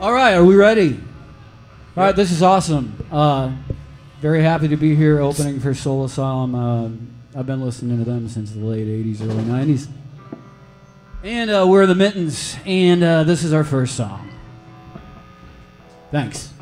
All right, are we ready? All right, this is awesome. Uh, very happy to be here opening for Soul Asylum. Uh, I've been listening to them since the late 80s, early 90s. And uh, we're the Mittens, and uh, this is our first song. Thanks.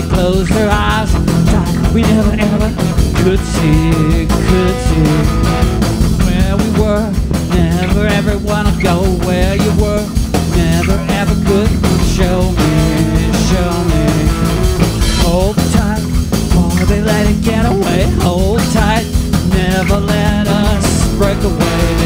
Memory. Close your eyes, tight. We never ever could see, could see where we were. Never ever wanna go where you were. Never ever could show me, show me. Hold tight, or they let it get away. Hold tight, never let us break away,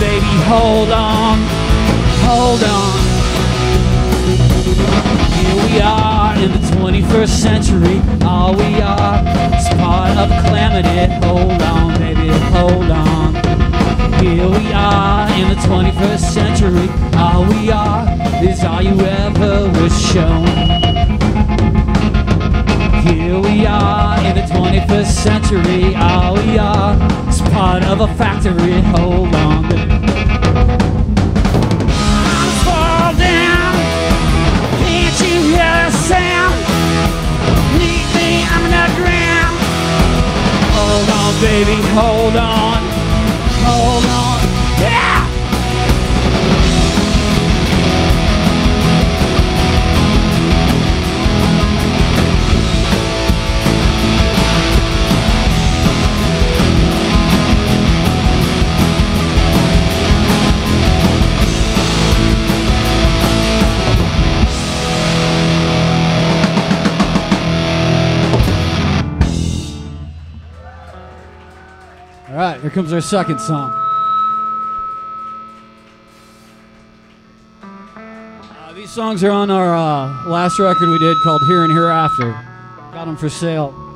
baby, hold on, hold on. Here we are in the 21st century. All we are is part of calamity. Hold on, baby, hold on. Here we are in the 21st century. All we are is all you ever was shown. Here we are in the 21st century. All we are is part of a factory. Hold on, comes our second song. Uh, these songs are on our uh, last record we did called Here and Hereafter. Got them for sale.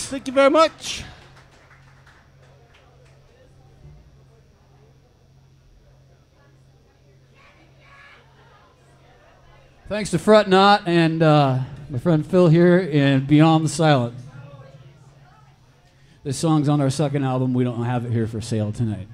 Thank you very much. Thanks to Fret Not and uh, my friend Phil here and Beyond the Silent. This song's on our second album. We don't have it here for sale tonight.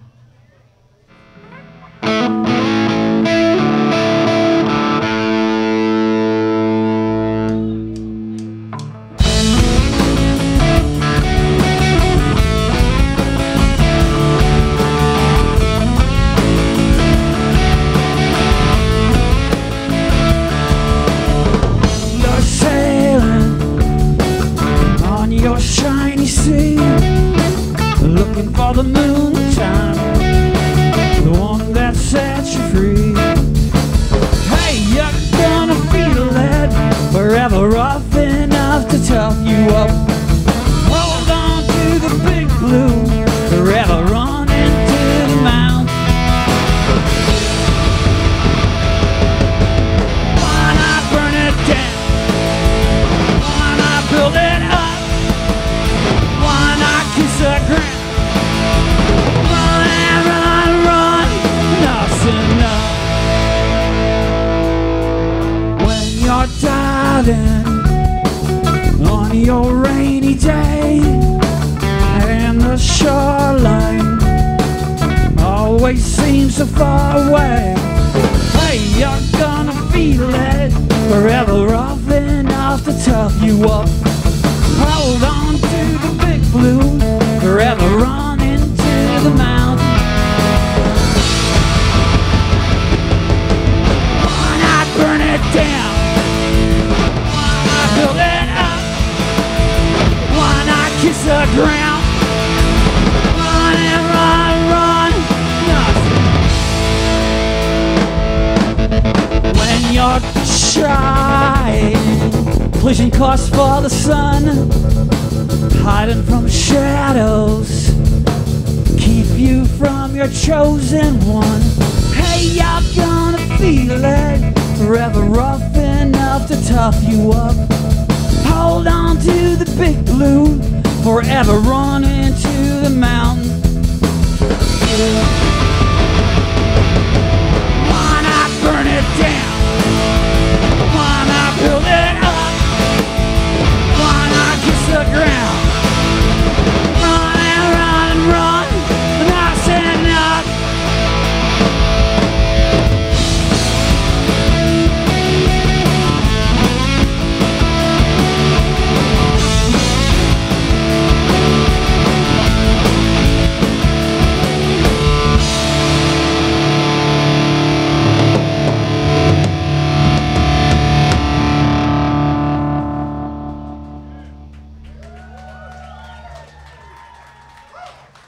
Kiss the ground? Run and run, run, nothing. When you're trying, collision course for the sun, hiding from shadows, keep you from your chosen one. Hey, you're gonna feel it, forever rough enough to tough you up. Hold on to the big blue, forever run into the mountain. Why not burn it down?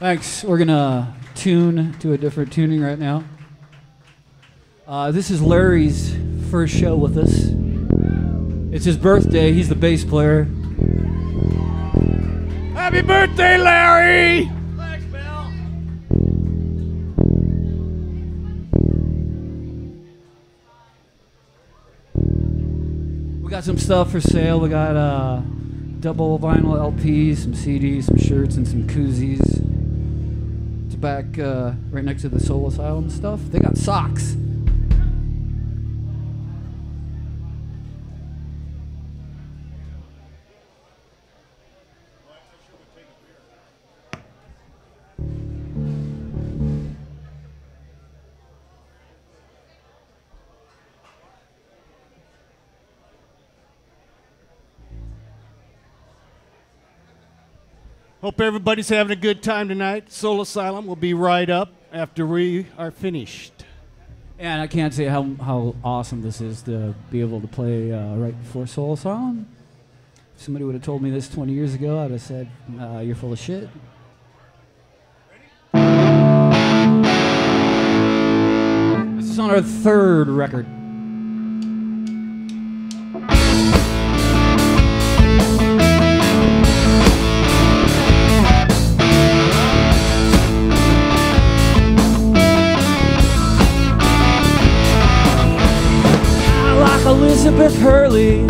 Thanks. We're gonna tune to a different tuning right now. Uh, this is Larry's first show with us. It's his birthday. He's the bass player. Happy birthday, Larry! Thanks, Bill. We got some stuff for sale. We got uh, double vinyl LPs, some CDs, some shirts, and some koozies. Back uh, right next to the Soul Asylum stuff. They got socks. Hope everybody's having a good time tonight. Soul Asylum will be right up after we are finished. And I can't say how, how awesome this is to be able to play uh, right before Soul Asylum. If somebody would have told me this 20 years ago, I'd have said, uh, You're full of shit. This is on our third record. Elizabeth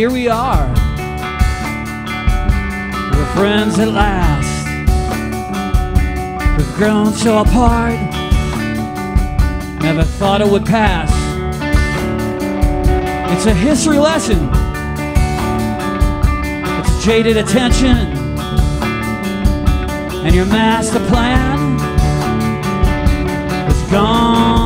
here we are. We're friends at last. We've grown so apart. Never thought it would pass. It's a history lesson. It's jaded attention. And your master plan is gone.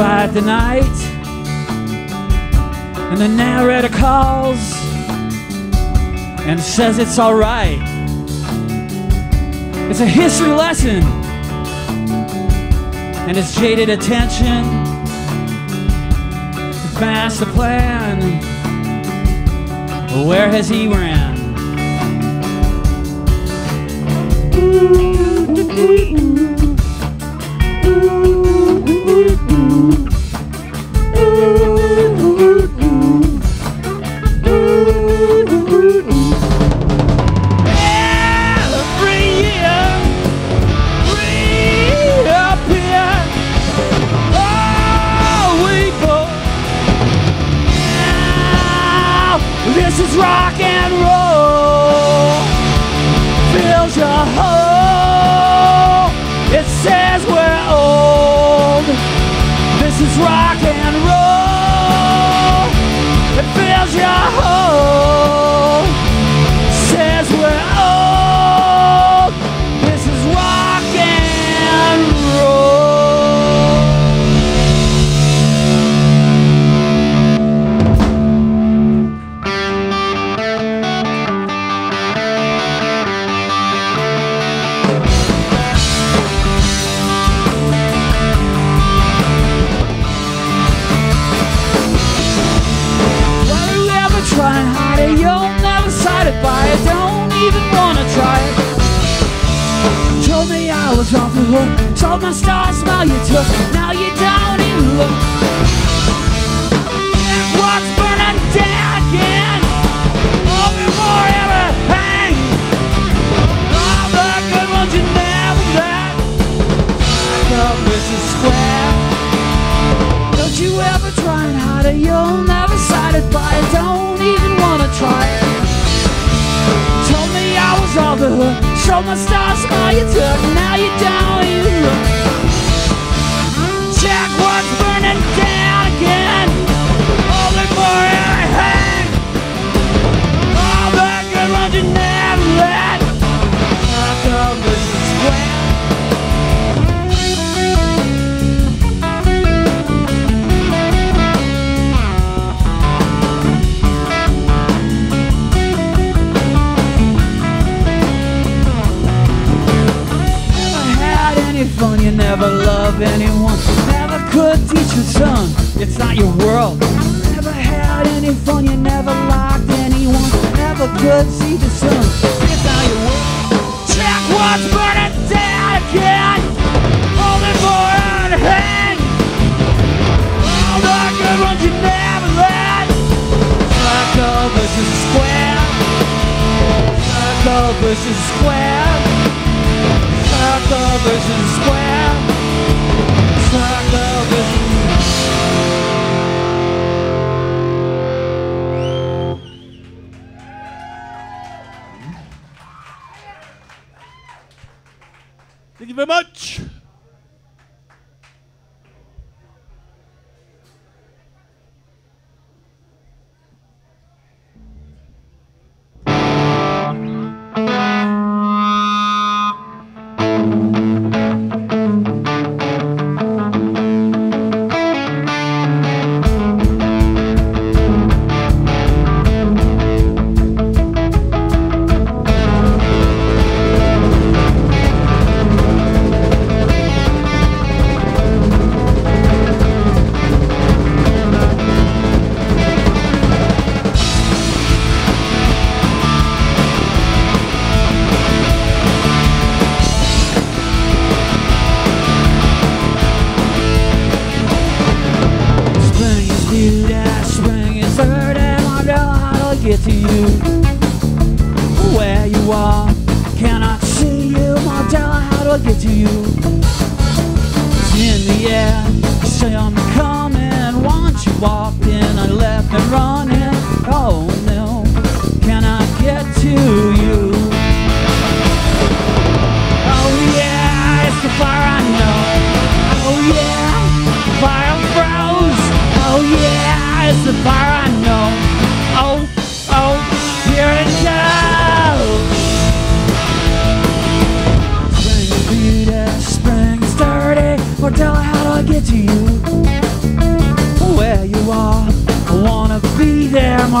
by the night. And the narrator calls and says it's all right. It's a history lesson. And it's jaded attention. The master plan. Where has he ran?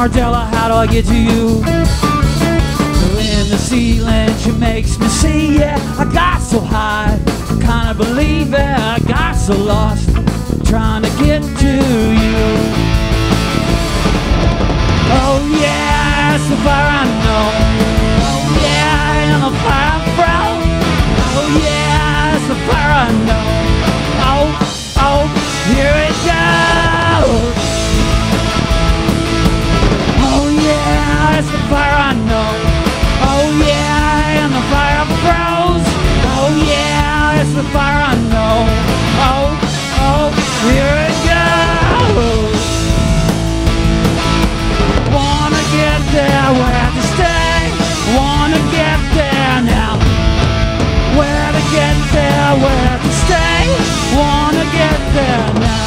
Margella, how do I get to you? In the ceiling, she makes me see, yeah, I got so high, I kinda believe it, I got so lost, trying to get to you. Oh yeah, it's the fire I know. Oh yeah, and the fire I'm from. Oh yeah, it's the fire I know. Oh, oh, here that's the fire I know. Oh yeah, and the fire of the. Oh yeah, that's the fire I know. Oh, oh, here it goes. Wanna get there, where to stay? Wanna get there now? Where to get there, where to stay? Wanna get there now?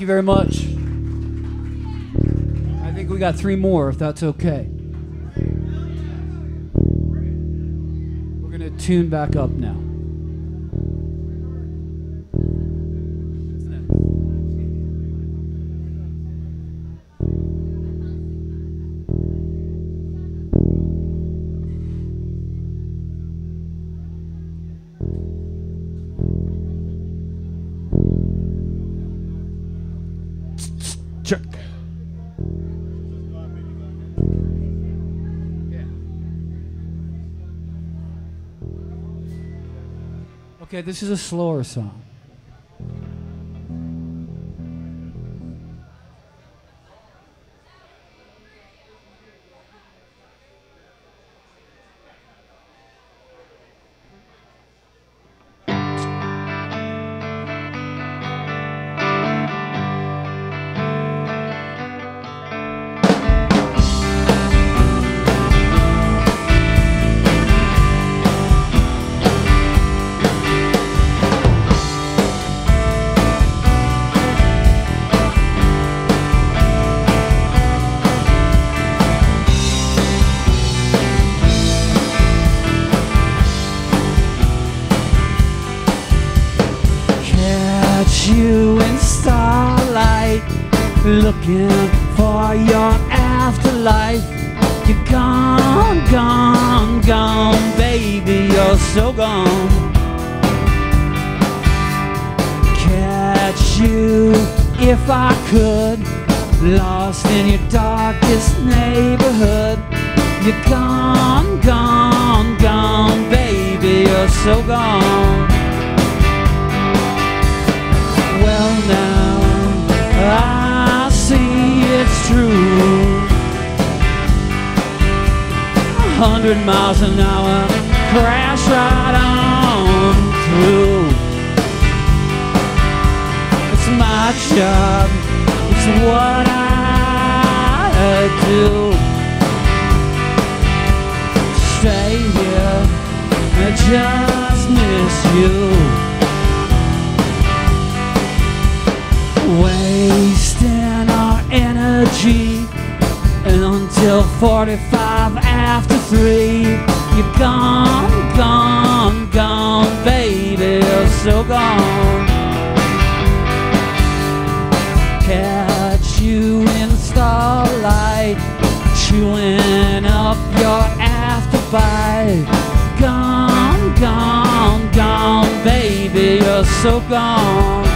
Thank you very much. I think we got three more, if that's okay. We're going to tune back up now. Okay, this is a slower song. Looking Job, it's what I do. Stay here, I just miss you. wasting our energy until 45 after 3 you're gone gone gone baby you're so gone you in starlight chewing up your afterbite gone gone gone baby you're so gone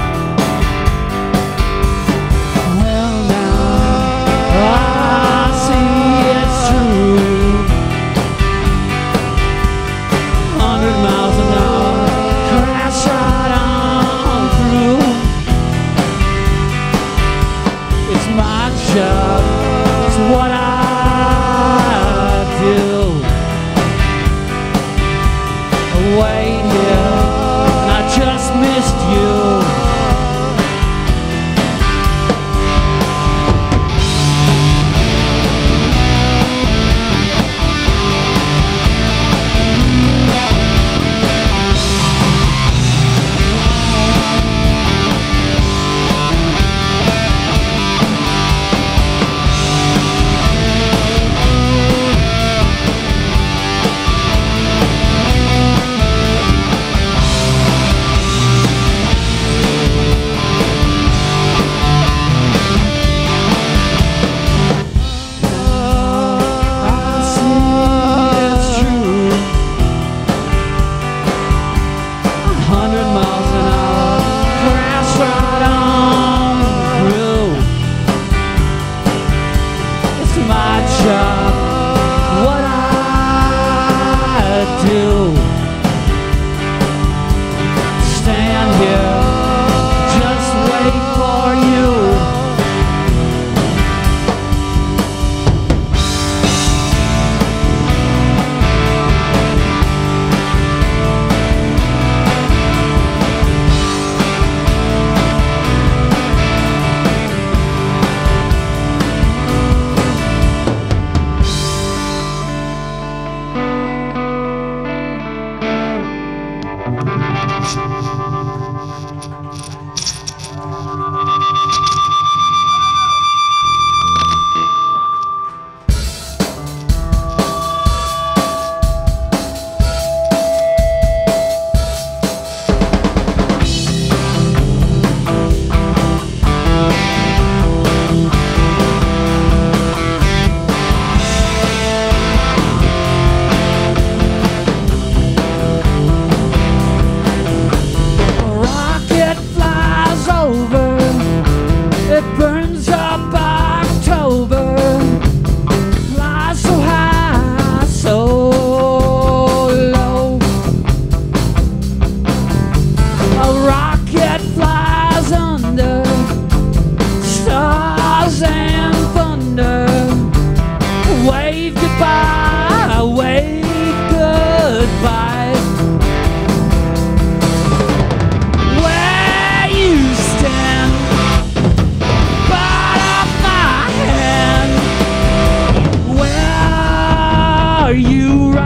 you right?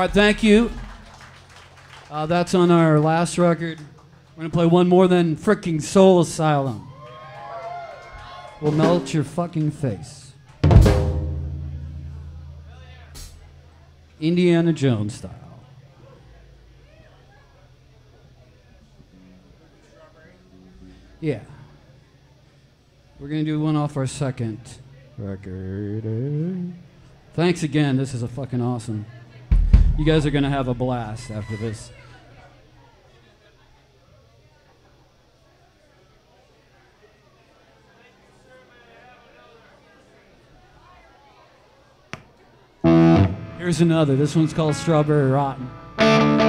All right, thank you. Uh, that's on our last record. We're going to play one more than "Freaking Soul Asylum. Will melt your fucking face. Indiana Jones style. Yeah. We're going to do one off our second record. Thanks again. This is a fucking awesome. You guys are going to have a blast after this. Here's another. This one's called Strawberry Rotten.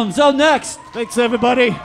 Jones up next. Thanks, everybody.